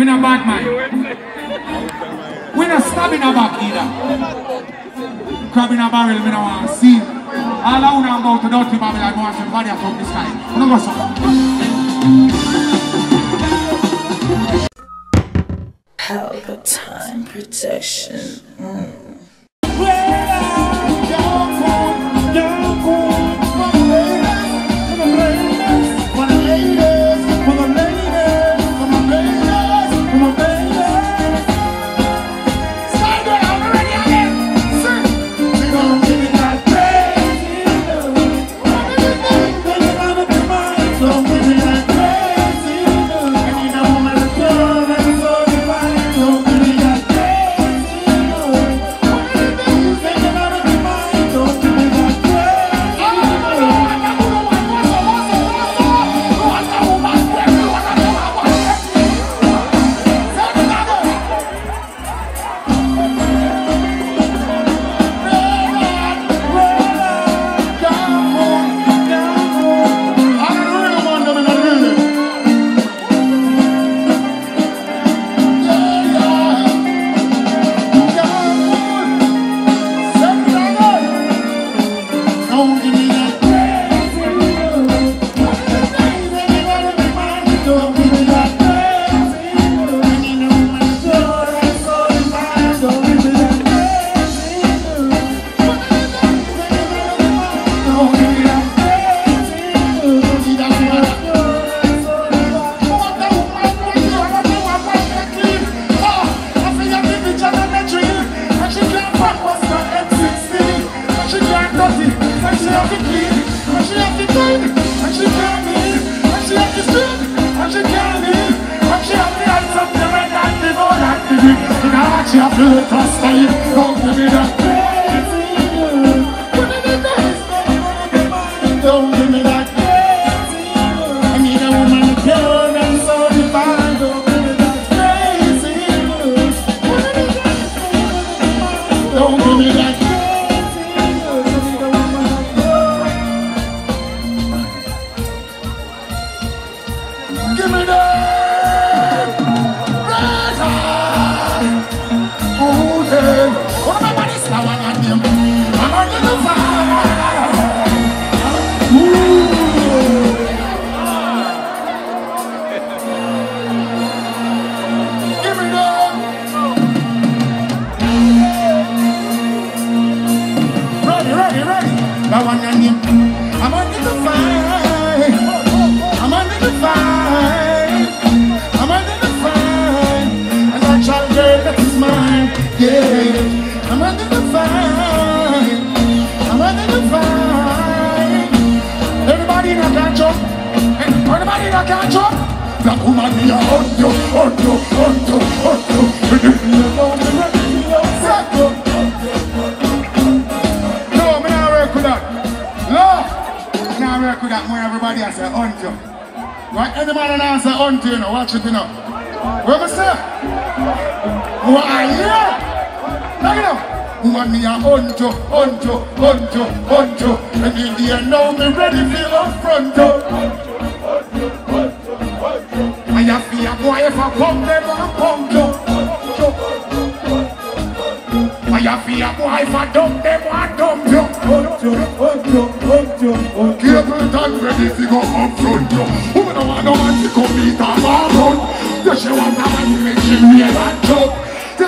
We not bad man. We not stabbing a back either. Crab a barrel, we don't want to see. All I want to go to dirty Babylon, I want to body from the sky. I don't go so. Palpatine protection. Mm. Thank you. Că I got you. Black woman, me a hunt you, hunt you, hunt you, hunt you. Me you down the red, me a set you. No, me not work with that. Lord, me not work with that. More everybody I say hunt you. Right, any man and I hunt you. Watch it, you know. Where we say? Who are you? Look at them. Woman, me a unto, unto, unto, unto. And if you know me ready for up front, fear, fear, boy, if I come, them and come, yo. Fire, fear, boy, if I dump, them and dump, yo. Cable done ready to go up front, yo. Who don't want no man to come meet a man run? Does she want a man to make she real and joke?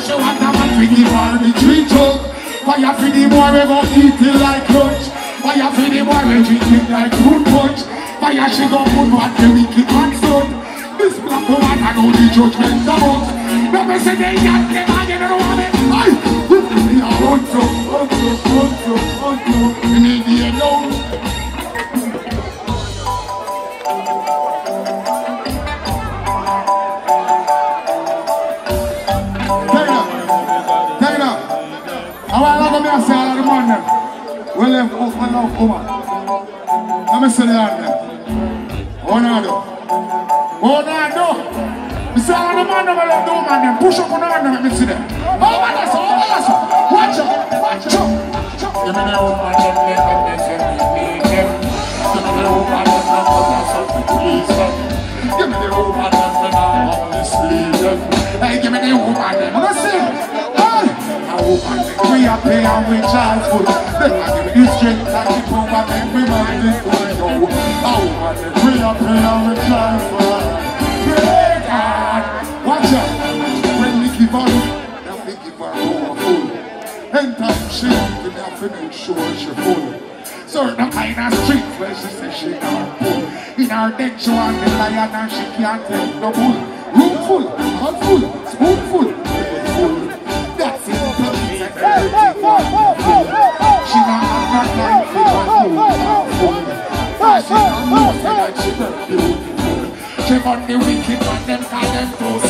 She want a man to give her the tree joke? Fire, fear, the boy, we gon' eat it like lunch. Fire, fear, the boy, we drink it like fruit punch. Fire, she go put what the wicked man done. this black woman I know the judgment about Let me say they got them I get it on it Aye, whoop, me a run to, run to, run to, run to In India now Well, I'm open up, woman. I'm a celebrity. Honor. Oh, no, no. I do man never let the. Push up on man them, see them. Oh, man, that's all, man, that's. Watch up, watch up. The woman them, they me, me, the woman them, they me, me, the woman them, and we joyful. Then I give you the strength and the power, make oh, we mind it for you. Oh, and the prayer, prayer, we joyful. Pray God. Watch out. When we give her, then we give her our full. Anytime she, we have to make sure she full. Certain kind of street where she says she not full. In her neck she want the lion and she can't take the bull. Room full, heart full, spoon full, full. That's it. She not she want the wicked and them call them too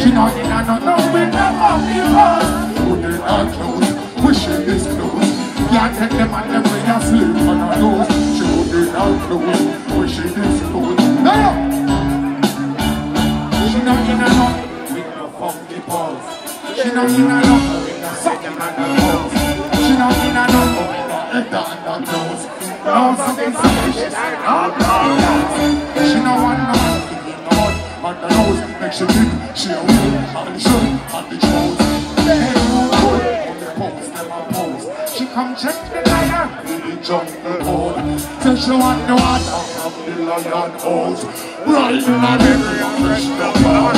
She not in a no no with the fucking house. She would not close. Wishes this close. Can't take them on the way of sleep. On her nose. She would not close. Wishes this close. Now. She not in a no with no funky pulse. She not in a no with no on the lion hose. Right in the belly of fresh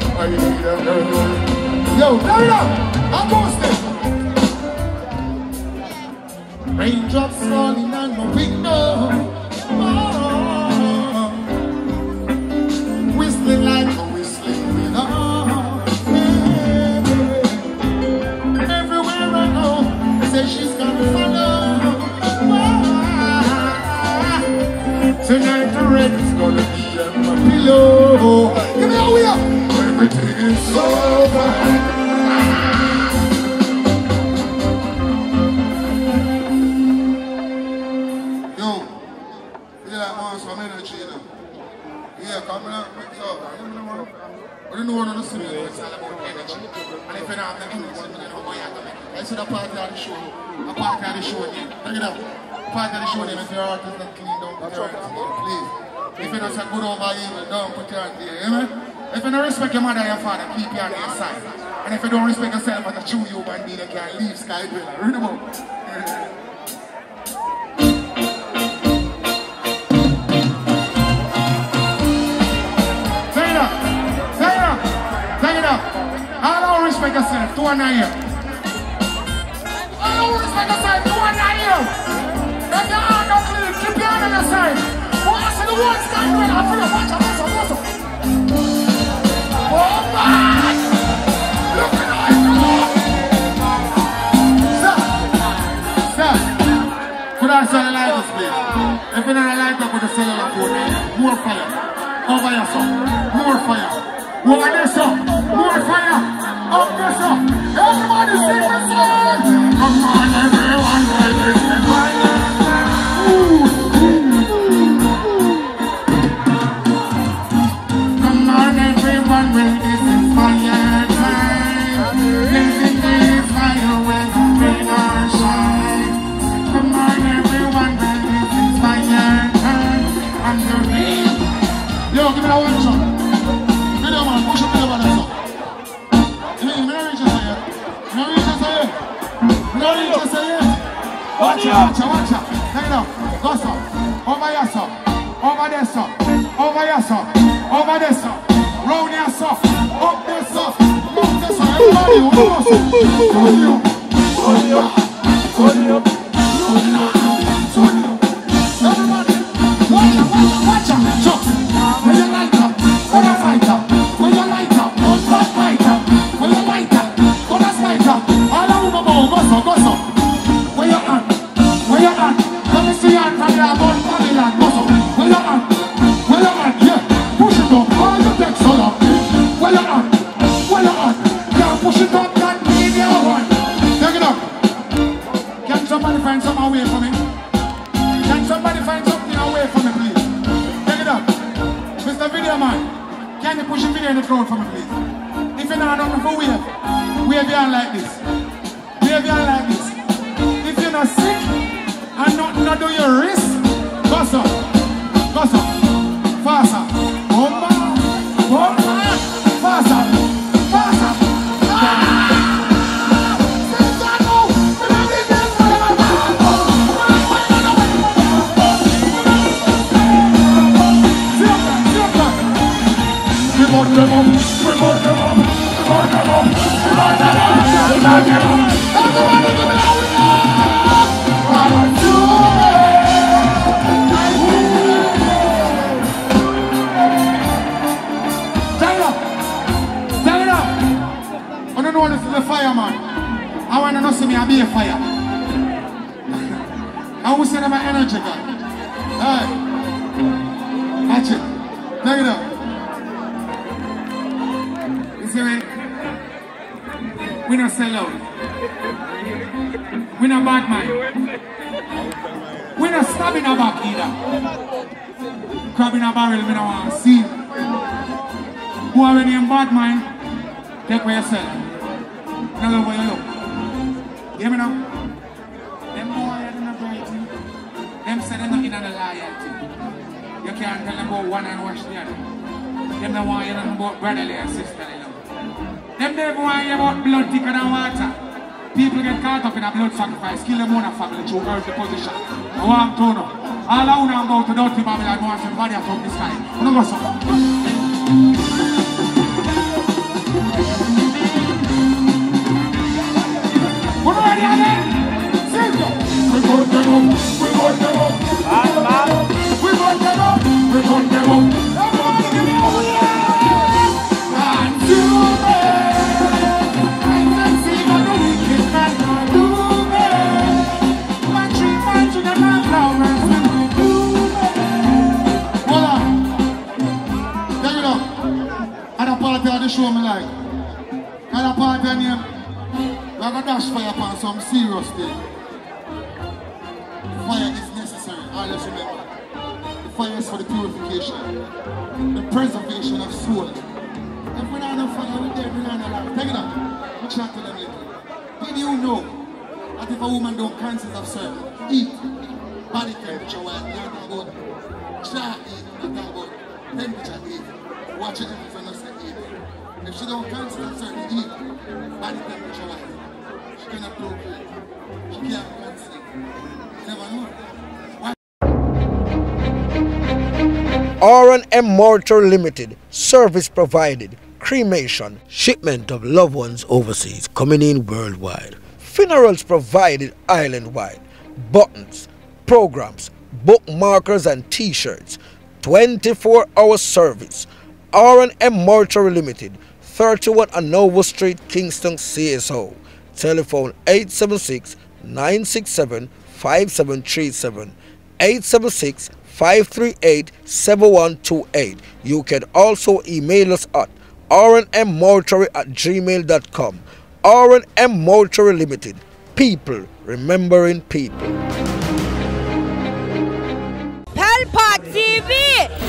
Yo, turn it up! I'm posted! Raindrops falling on my window. Oh, whistling like a whistling wind. Oh, yeah. Everywhere I go, say she's gonna follow. Oh, tonight the red is gonna be on my pillow. Give me a wheel! Over. It's the party of the show. A party of the show again. Bring it up. Party of the show, if your heart is not clean, don't put your hands there, please. If you're not so good over evil, don't put your hand there, amen? If you don't respect your mother and your father, keep hand on your side. And if you don't respect yourself as a true human being, you can't leave Sky Dweller. Read up. Up. Up. Up. I don't respect yourself. Do night here. I don't respect yourself. Do one night here. If your hand not clean, keep your hand on your side. Who I the words on? I feel a bunch of cellular phone, eh, more fire. Over your son. More fire. Over this up. More fire. Up this up. Everybody sing the song. Come on, Watch out, watch out, watch out. Take it up. Go, sir. Over here, sir. Over there, sir. Over here, sir. Over there, sir. Round here, sir. Up there, sir. Up there, sir. Everybody, one more, sir. Turn you. Turn you. Turn you. Turn you. Turn Sick and not, not do your wrist, go so. Be a fire. I will send my energy guy. Hey. Watch it. Take it up. You see me? We not sell out. We not bad man. We not stab in a back either. Crab in a barrel, we don't want to see. Who are any bad man? Take where you sell. Now look where you look. Hear me now? Them boy are not brighty. Them say they're not in the loyalty. You can't tell them about one and wash the other. Them don't want you nothing about brotherly and sisterly love. Them never want you about blood thicker than water. People get caught up in a blood sacrifice, kill them own a family to earth the position. I want to know. All I want to go to dirty Babylon want some body from the sky. You know go so. Fire is necessary, always remember. The fire is for the purification, the preservation of soul. If we don't have fire, we're dead, we're not alive. Take it up. We chat to them later. Did you know that if a woman don't conscious of certain, eat, body temperature, you're not about, chart eat, not about temperature eat. Watch it if you say eat. If she don't cancel a certain eat, body temperature wise, procreate. She can't. You never know. R&M Mortuary Limited, service provided, cremation, shipment of loved ones overseas, coming in worldwide, funerals provided island-wide, buttons, programs, bookmarkers and t-shirts, 24-hour service, R&M Mortuary Limited, 31 Anova Street, Kingston, CSO. Telephone 876-967-5737, 876-538-7128. You can also email us at rnmmortuary at gmail.com. R&M Mortuary Limited. People remembering people.